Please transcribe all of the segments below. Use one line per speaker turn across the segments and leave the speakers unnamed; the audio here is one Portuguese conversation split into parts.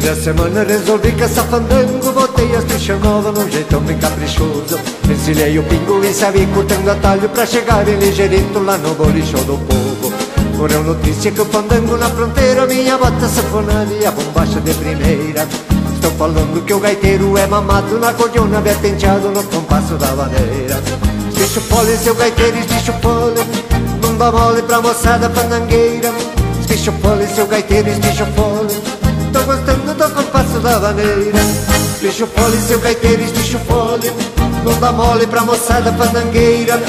da semana resolvi que essa fandango Botei as fichas novas num jeitão bem caprichoso. Ensinei o pingo e saí cortando atalho Pra chegar em ligeirito lá no bolicho do povo. Morreu notícia que o fandango na fronteira Minha bota sanfonada e a bombacha de primeira. Estou falando que o gaiteiro é mamado Na cordiona, bem penteado no compasso da maneira Bicho pole, seu gaiteiro, bicho pole dá mole pra moçada fandangueira. Bicho pole, seu gaiteiro, bicho pole da maneira Bicho fole, seu gaiteiro, bicho fole. Não dá mole pra moçada fandangueira.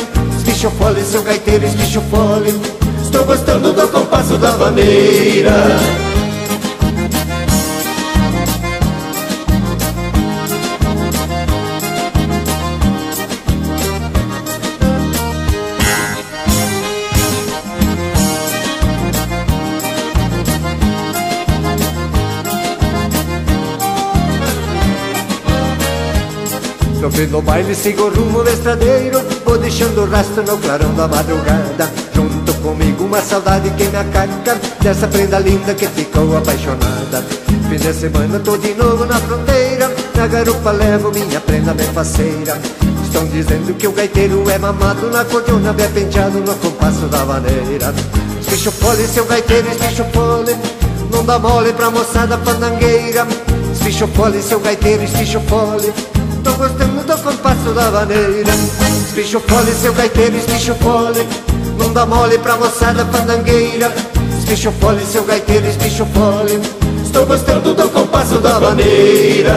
Bicho fole, seu gaiteiro, bicho fole. Estou gostando do compasso da maneira No fim do baile sigo o rumo do estradeiro Vou deixando rastro no clarão da madrugada. Junto comigo uma saudade que me acarca Dessa prenda linda que ficou apaixonada. Fim de semana tô de novo na fronteira. Na garupa levo minha prenda bem faceira. Estão dizendo que o gaiteiro é mamado Na cordiona bem penteado no compasso da maneira. Bicho fole, seu gaiteiro, bicho fole. Não dá mole pra moçada fandangueira Bicho fole, seu gaiteiro, bicho fole Tô gostando do compasso da maneira Espicho fole, seu gaiteiro, espicho fole Não dá mole pra moçada fandangueira Espicho fole, seu gaiteiro, espicho fole Estou gostando do compasso da maneira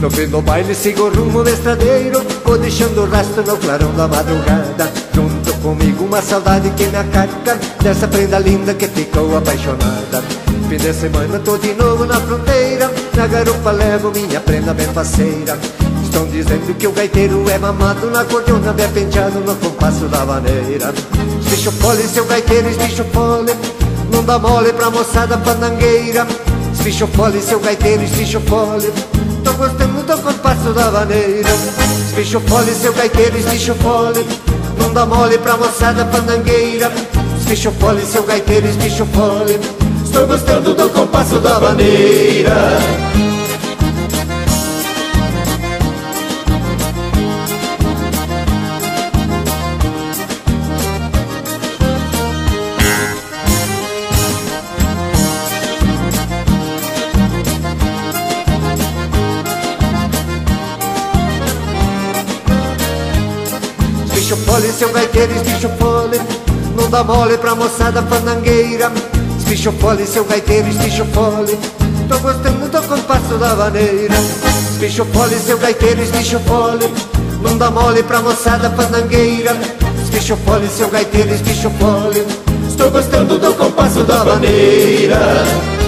No fim do baile sigo o rumo do estradeiro Vou deixando rastro no clarão da madrugada. Junto comigo uma saudade que me acarca Dessa prenda linda que ficou apaixonada. Fim de semana tô de novo na fronteira Na garupa levo minha prenda bem faceira. Estão dizendo que o gaiteiro é mamado Na cordiona bem penteado no compasso da maneira. Bicho fole, seu gaiteiro, bicho fole Não dá mole pra moçada fandangueira Bicho fole, seu gaiteiro, bicho fole maneira Bicho fole, seu gaiteiro, bicho fole. Não dá mole pra moçada pandangueira. Bicho fole, seu gaiteiro, bicho fole. Estou gostando do compasso da maneira Fole, seu gaiteiro, bicho fole. Não dá mole pra moçada fandangueira. Bicho fole, seu gaiteiro, bicho fole. Tô gostando do compasso da maneira. Bicho fole, seu gaiteiro, bicho fole. Não dá mole pra moçada fandangueira. Bicho fole, seu gaiteiro, bicho fole. Estou gostando do compasso da maneira